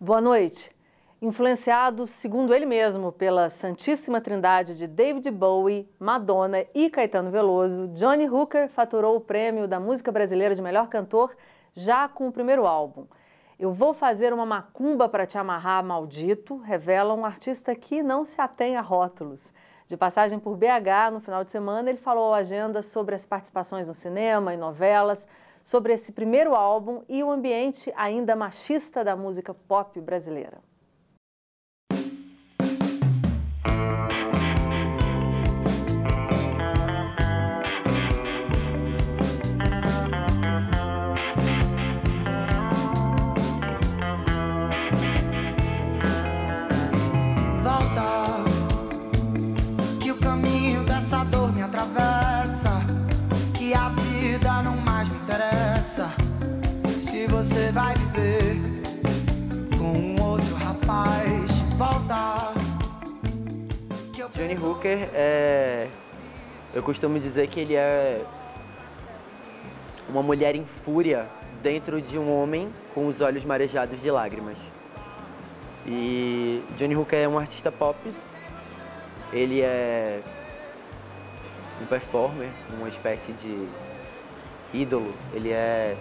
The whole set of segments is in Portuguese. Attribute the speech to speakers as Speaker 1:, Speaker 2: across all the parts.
Speaker 1: Boa noite. Influenciado, segundo ele mesmo, pela Santíssima Trindade de David Bowie, Madonna e Caetano Veloso, Johnny Hooker faturou o prêmio da música brasileira de melhor cantor já com o primeiro álbum. Eu vou fazer uma macumba para te amarrar, maldito, revela um artista que não se atém a rótulos. De passagem por BH no final de semana, ele falou à agenda sobre as participações no cinema e novelas, sobre esse primeiro álbum e o ambiente ainda machista da música pop brasileira.
Speaker 2: Hooker é. Eu costumo dizer que ele é uma mulher em fúria dentro de um homem com os olhos marejados de lágrimas. E Johnny Hooker é um artista pop. Ele é um performer, uma espécie de ídolo. Ele é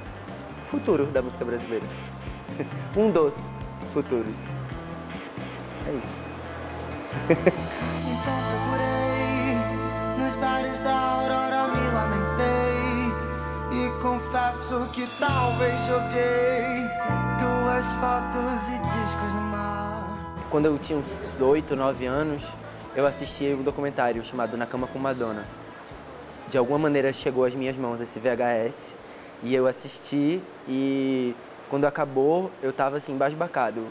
Speaker 2: futuro da música brasileira. um dos futuros. É isso.
Speaker 3: bares da Aurora, me lamentei. E confesso que talvez joguei tuas fotos e discos no mar.
Speaker 2: Quando eu tinha uns 8, 9 anos, eu assisti um documentário chamado Na Cama com Madonna. De alguma maneira chegou às minhas mãos esse VHS e eu assisti e quando acabou eu estava assim embasbacado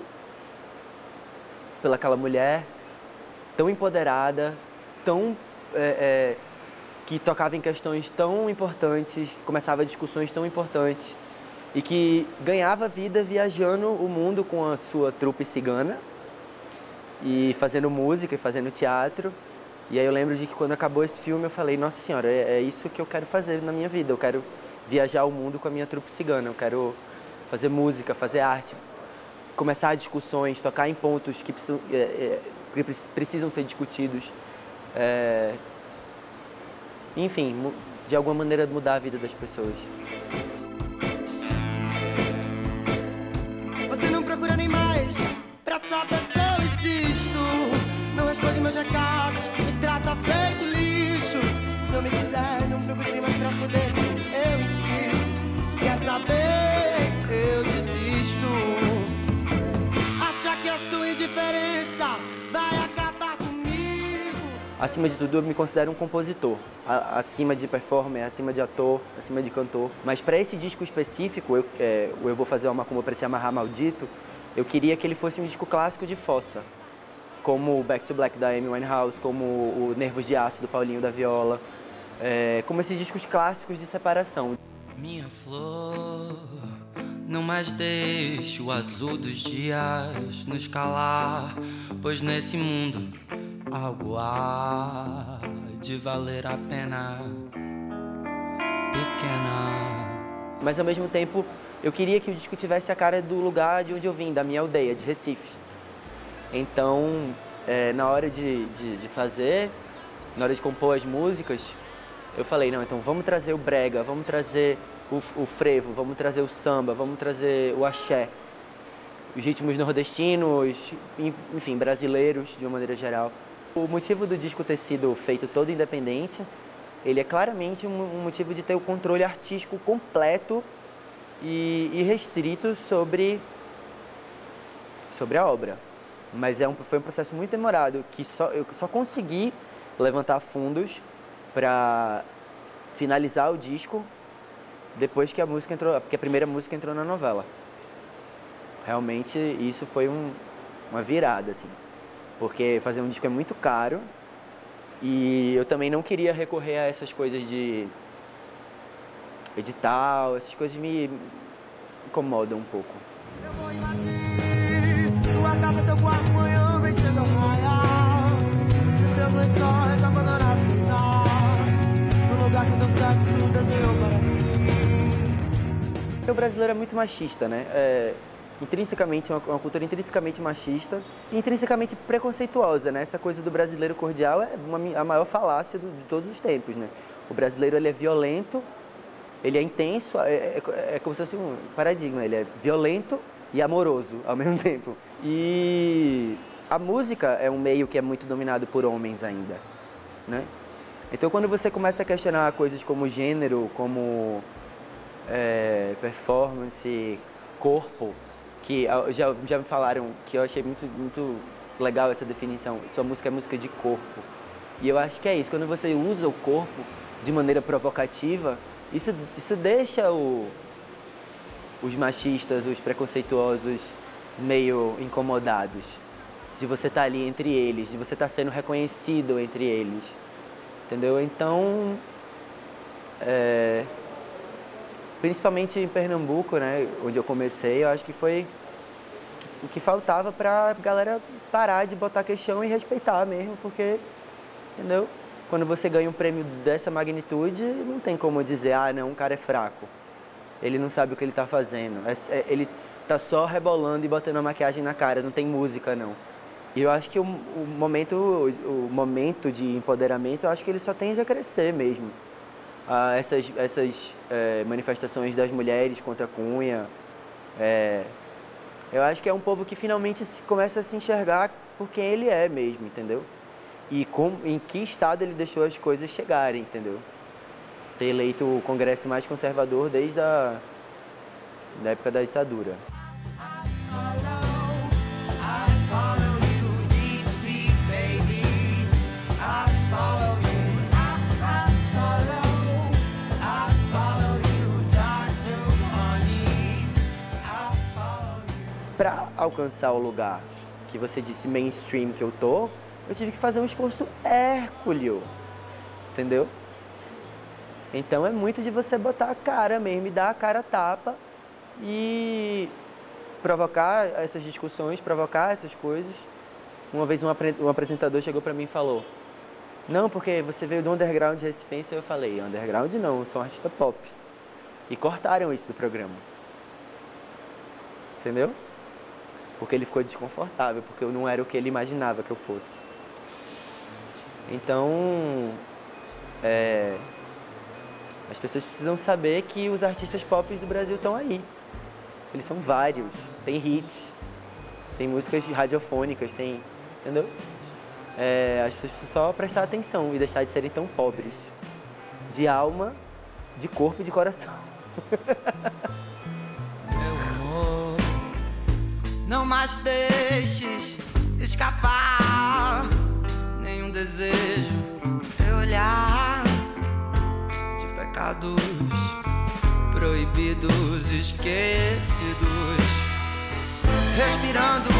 Speaker 2: pelaquela mulher tão empoderada, tão é, é, que tocava em questões tão importantes, que começava discussões tão importantes e que ganhava vida viajando o mundo com a sua trupe cigana e fazendo música e fazendo teatro. E aí eu lembro de que quando acabou esse filme eu falei, nossa senhora, é, é isso que eu quero fazer na minha vida. Eu quero viajar o mundo com a minha trupe cigana. Eu quero fazer música, fazer arte, começar discussões, tocar em pontos que é, é, que precisam ser discutidos. É, enfim, de alguma maneira mudar a vida das pessoas.
Speaker 3: Você não procura nem mais pra saber se eu insisto. Não responde meus recados, me trata feito lixo. Se não me quiser,
Speaker 2: Acima de tudo, eu me considero um compositor. Acima de performer, acima de ator, acima de cantor. Mas para esse disco específico, eu, é, eu vou fazer uma macumba para te amarrar maldito, eu queria que ele fosse um disco clássico de fossa como o Back to Black da Amy Winehouse, como o Nervos de Aço do Paulinho da Viola, é, como esses discos clássicos de separação.
Speaker 3: Minha flor, não mais deixe o azul dos dias nos calar, pois nesse mundo algo há de valer a pena, pequena.
Speaker 2: Mas ao mesmo tempo, eu queria que o disco tivesse a cara do lugar de onde eu vim, da minha aldeia, de Recife. Então, é, na hora de, de, de fazer, na hora de compor as músicas, eu falei, não, então vamos trazer o brega, vamos trazer o, o frevo, vamos trazer o samba, vamos trazer o axé. Os ritmos nordestinos, enfim, brasileiros de uma maneira geral. O motivo do disco ter sido feito todo independente, ele é claramente um, motivo de ter o controle artístico completo e, restrito sobre, sobre a obra. Mas é um, foi um processo muito demorado, que só, eu só consegui levantar fundos para finalizar o disco depois que a música entrou, porque a primeira música entrou na novela. Realmente isso foi um, uma virada, assim, porque fazer um disco é muito caro e eu também não queria recorrer a essas coisas de edital, essas coisas me incomodam um pouco. Eu vou invadir tua casa, teu quarto, manhã, vencendo os seus lençóis abandonados lugar que teu sexo desenhou para mim. O brasileiro é muito machista, né? É, intrinsecamente uma, uma, cultura intrinsecamente machista e intrinsecamente preconceituosa, né? Essa coisa do brasileiro cordial é uma, a maior falácia do, de todos os tempos, né? O brasileiro ele é violento, ele é intenso, é, é, é como se fosse um paradigma, ele é violento e amoroso ao mesmo tempo. E a música é um meio que é muito dominado por homens ainda, né? Então quando você começa a questionar coisas como gênero, como é, performance, corpo, que já, já me falaram que eu achei muito, muito legal essa definição. Sua música é música de corpo. E eu acho que é isso. Quando você usa o corpo de maneira provocativa, isso, isso deixa o, os machistas, os preconceituosos meio incomodados. De você estar tá ali entre eles, de você estar tá sendo reconhecido entre eles. Entendeu? Então, é, principalmente em Pernambuco, né, onde eu comecei, eu acho que foi o que faltava para a galera parar de botar questão e respeitar mesmo, porque, entendeu? Quando você ganha um prêmio dessa magnitude, não tem como dizer, ah, não, um cara é fraco. Ele não sabe o que ele está fazendo. É, é, ele está só rebolando e botando a maquiagem na cara, não tem música, não. E eu acho que o, o momento, o, o momento de empoderamento, eu acho que ele só tende a crescer mesmo a essas, essas é, manifestações das mulheres contra a Cunha. É, eu acho que é um povo que finalmente começa a se enxergar por quem ele é mesmo, entendeu? E com, em que estado ele deixou as coisas chegarem, entendeu? Ter eleito o Congresso mais conservador desde a da época da ditadura. Alcançar o lugar que você disse mainstream que eu tô, eu tive que fazer um esforço hérculeo, entendeu? Então é muito de você botar a cara mesmo e dar a cara tapa e provocar essas discussões, provocar essas coisas. Uma vez um, um apresentador chegou para mim e falou: Não, porque você veio do underground de Recife. Eu falei: Underground não, eu sou um artista pop. E cortaram isso do programa. Entendeu? Porque ele ficou desconfortável, porque eu não era o que ele imaginava que eu fosse. Então, é, as pessoas precisam saber que os artistas pop do Brasil estão aí. Eles são vários, tem hits, tem músicas radiofônicas, tem. Entendeu? É, as pessoas precisam só prestar atenção e deixar de serem tão pobres. De alma, de corpo e de coração.
Speaker 3: mais deixes escapar nenhum desejo de olhar de pecados proibidos, esquecidos, respirando